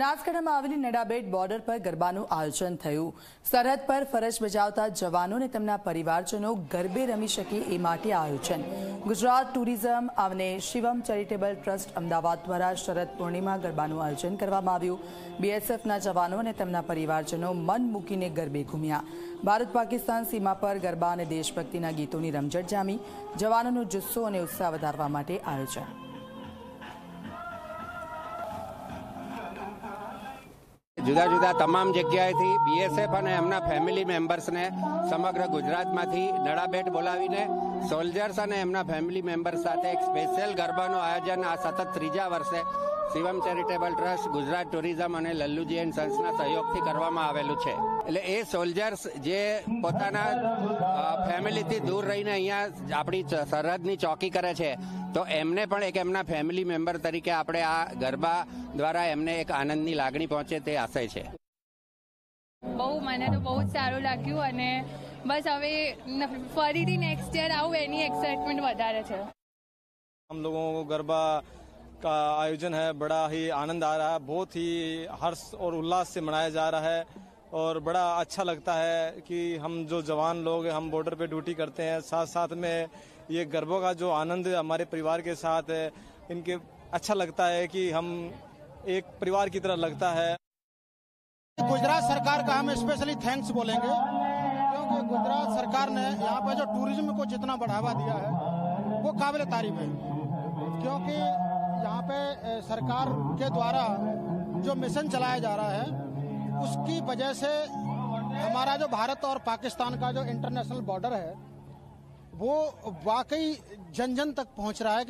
બનાસકાંઠામાં આવેલી નડાબેટ બોર્ડર પર ગરબાનું આયોજન થયું. સરહદ પર ફરજ બજાવતા જવાનો અને તેમના પરિવારજનો ગરબે રમી શકે એ માટે આયોજન. ગુજરાત ટુરિઝમ અને શિવમ ચેરિટેબલ ટ્રસ્ટ અમદાવાદ દ્વારા શરદ પૂર્ણિમા ગરબાનું આયોજન કરવામાં આવ્યું. બીએસએફના જવાનો અને તેમના પરિવારજનો મન મૂકીને ગરબે ઘૂમ્યા. ભારત પાકિસ્તાન સીમા પર ગરબા અને દેશભક્તિના ગીતોની રમઝટ જામી. જવાનોનો જુસ્સો અને ઉત્સાહ વધારવા માટે આયોજન. જુદા જુદા તમામ જગ્યાએથી બીએસએફ અને એમના ફેમિલી મેમ્બર્સને સમગ્ર ગુજરાતમાંથી નડાબેટ બોલાવીને સોલ્જર્સ અને એમના ફેમિલી મેમ્બર્સ સાથે એક સ્પેશિયલ ગરબાનું આયોજન આ સતત ત્રીજા વર્ષે Shivam charitable trust Gujarat tourism અને લલ્લુજી એન્ડ સન્સના સહયોગથી કરવામાં આવેલું છે. એટલે એ સોલ્જર્સ જે પોતાના ફેમિલીથી દૂર રહીને અહીંયા આપણી સરહદની ચોકી કરે છે, તો એમને પણ એક એમના ફેમિલી મેમ્બર તરીકે આપણે આ ગરબા દ્વારા એમને એક આનંદની લાગણી પહોંચે તે આશય છે બહુ મને તો બહુ જ સારું લાગ્યું અને બસ હવે ન- ફરીથી નેક્સ્ટ યર આવું એની એક્સાઇટમેન્ટ વધારે છે हम लोगों को गरबा का आयोजन है बड़ा ही आनंद आ रहा है बहुत ही हर्ष और उल्लास से मनाया जा रहा है और बड़ा अच्छा लगता है कि हम जो जवान लोग हैं, हम बॉर्डर पे ड्यूटी करते हैं साथ साथ में ये गरबों का जो आनंद हमारे परिवार के साथ है इनके अच्छा लगता है कि हम एक परिवार की तरह लगता है गुजरात सरकार का हम स्पेशली थैंक्स बोलेंगे, क्योंकि गुजरात सरकार ने यहाँ पे जो टूरिज़्म को जितना बढ़ावा दिया है, वो काबिल तारीफ़ है। क्योंकि यहाँ पे सरकार के द्वारा जो मिशन चलाया जा रहा है, उसकी वजह से हमारा जो भारत और पाकिस्तान का जो इंटरनेशनल बॉर्डर है, वो वाकई जन जन तक पहुँच रहा है